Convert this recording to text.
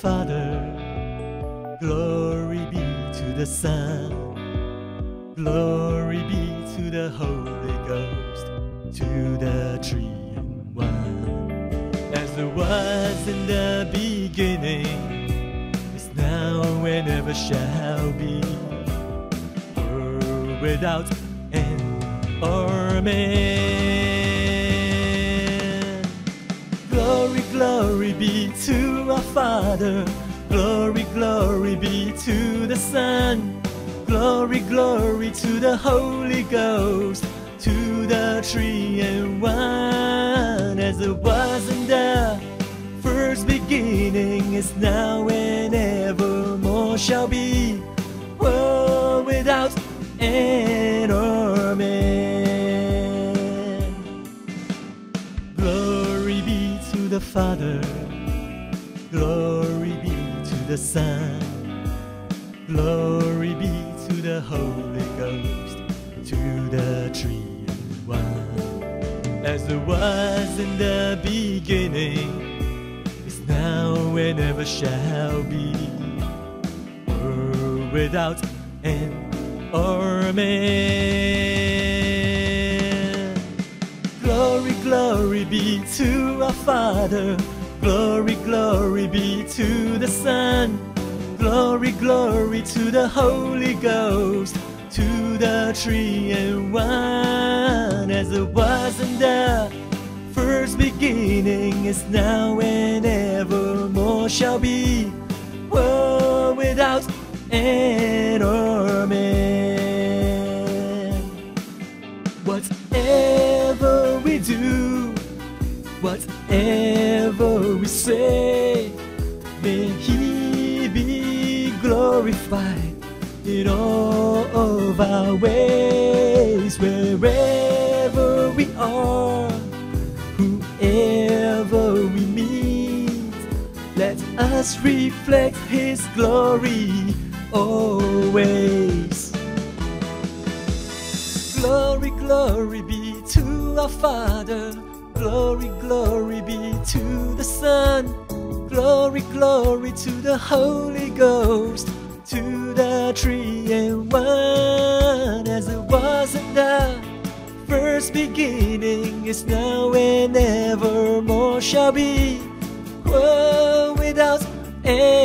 Father, glory be to the Son, glory be to the Holy Ghost, to the Three in One. As it was in the beginning, is now and ever shall be, world without end. Amen. Glory, glory be to our Father. Glory, glory be to the Son. Glory, glory to the Holy Ghost. To the Three and One, as it was in the first beginning, is now and evermore shall be. The Father. Glory be to the Son. Glory be to the Holy Ghost. To the Three in One. As it was in the beginning, is now and ever shall be. World without end. Amen. Our Father. Glory, glory be to the Son. Glory, glory to the Holy Ghost. To the Three and One, as it was in the first beginning, is now and evermore shall be. World without end. Amen. We say, may He be glorified in all of our ways, wherever we are, whoever we meet. Let us reflect His glory always. Glory, glory be to our Father. Glory, glory be to the Son. Glory, glory to the Holy Ghost. To the Three and One, as it was in the first beginning, is now and evermore shall be. World without end.